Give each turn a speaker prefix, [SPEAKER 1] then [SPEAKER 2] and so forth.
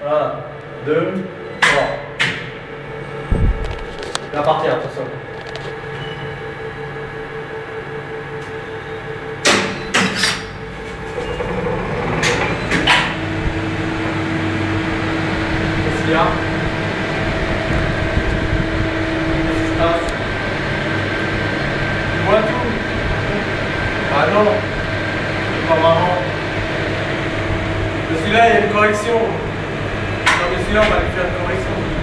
[SPEAKER 1] Voilà. 2, 3. Là par terre, attention. Qu'est-ce qu'il y a Ah non C'est pas marrant. Celui-là, il y a une correction. Celui-là, on va lui faire une correction.